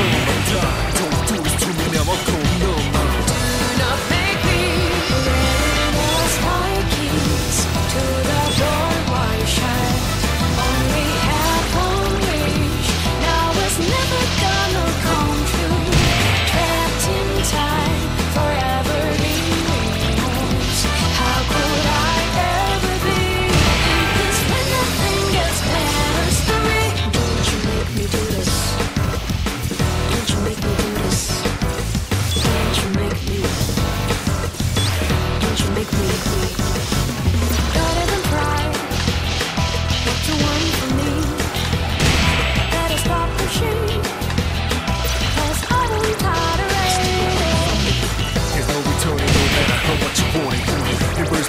Absolutely.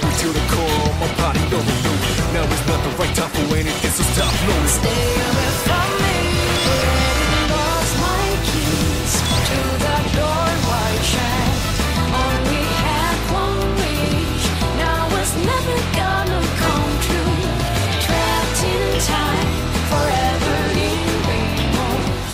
me to the core. My body overload. Now is not the right time for anything, so stop knowing. Stay away